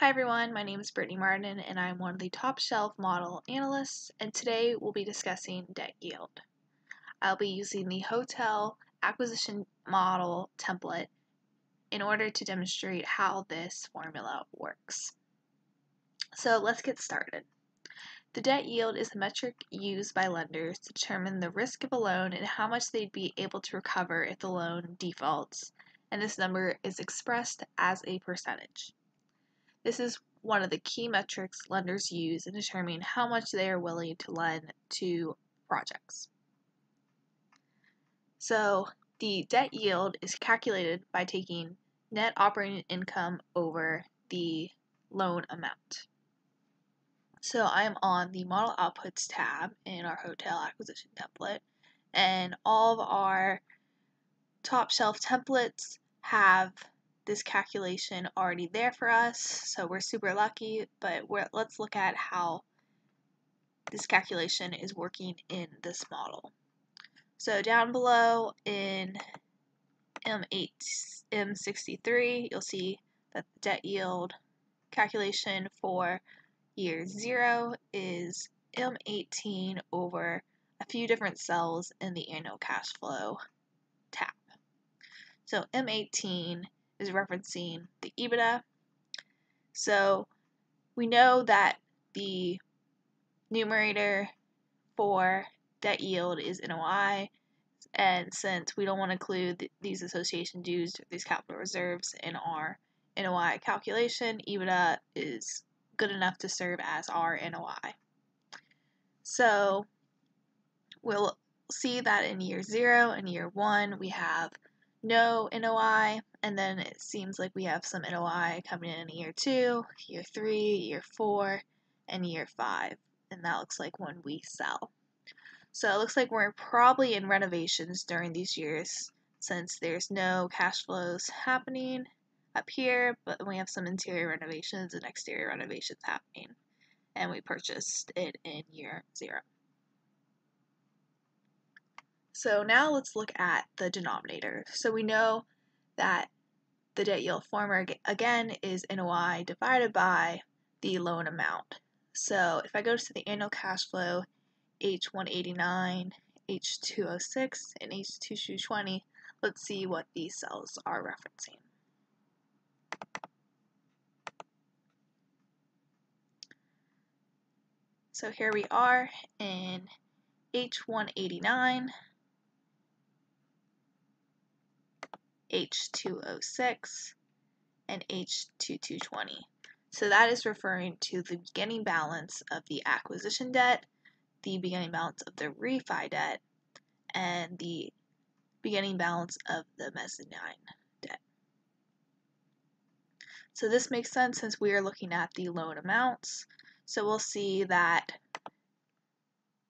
Hi everyone, my name is Brittany Martin and I'm one of the top shelf model analysts and today we'll be discussing debt yield. I'll be using the hotel acquisition model template in order to demonstrate how this formula works. So let's get started. The debt yield is the metric used by lenders to determine the risk of a loan and how much they'd be able to recover if the loan defaults, and this number is expressed as a percentage. This is one of the key metrics lenders use in determining how much they are willing to lend to projects. So, the debt yield is calculated by taking net operating income over the loan amount. So, I am on the Model Outputs tab in our hotel acquisition template, and all of our top shelf templates have this calculation already there for us, so we're super lucky, but let's look at how this calculation is working in this model. So down below in M8, M63, you'll see that the debt yield calculation for year 0 is M18 over a few different cells in the annual cash flow tab. So M18 is referencing the EBITDA. So we know that the numerator for debt yield is NOI, and since we don't want to include these association dues, these capital reserves in our NOI calculation, EBITDA is good enough to serve as our NOI. So we'll see that in year zero and year one we have no NOI, and then it seems like we have some NOI coming in year two, year three, year four, and year five. And that looks like when we sell. So it looks like we're probably in renovations during these years since there's no cash flows happening up here, but we have some interior renovations and exterior renovations happening. And we purchased it in year zero. So now let's look at the denominator. So we know that the debt yield formula again is NOI divided by the loan amount. So if I go to the annual cash flow H189, H206, and H2220, let's see what these cells are referencing. So here we are in H189. H206, and H2220. So that is referring to the beginning balance of the acquisition debt, the beginning balance of the refi debt, and the beginning balance of the mezzanine debt. So this makes sense since we are looking at the loan amounts. So we'll see that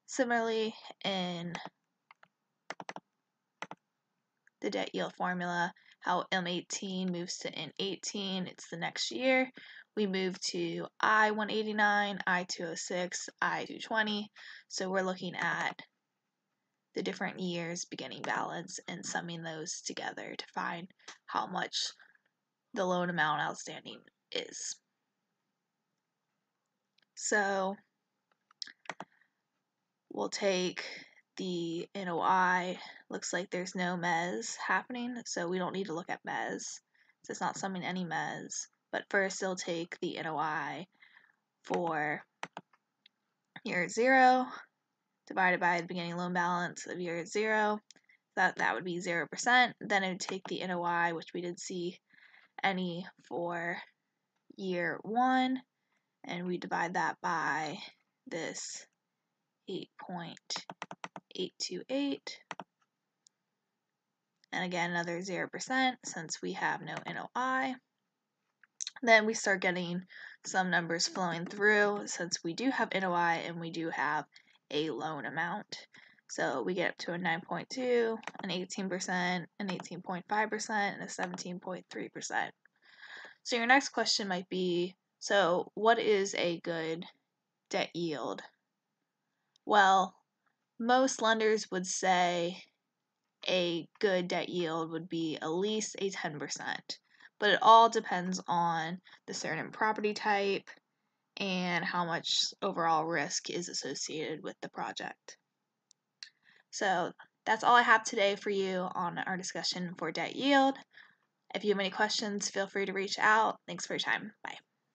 similarly in the debt yield formula, how M18 moves to N18, it's the next year. We move to I-189, I-206, I-220. So we're looking at the different years beginning balance and summing those together to find how much the loan amount outstanding is. So we'll take the NOI looks like there's no mezz happening, so we don't need to look at mezz. So it's not summing any mezz. But first, they'll take the NOI for year zero divided by the beginning loan balance of year zero. That that would be zero percent. Then it would take the NOI, which we did see any for year one, and we divide that by this 8.828. And again, another 0% since we have no NOI. Then we start getting some numbers flowing through since we do have NOI and we do have a loan amount. So we get up to a 9.2, an 18%, an 18.5%, and a 17.3%. So your next question might be, so what is a good debt yield? Well, most lenders would say a good debt yield would be at least a 10%. but it all depends on the certain property type and how much overall risk is associated with the project. So that's all I have today for you on our discussion for debt yield. If you have any questions, feel free to reach out. Thanks for your time. Bye.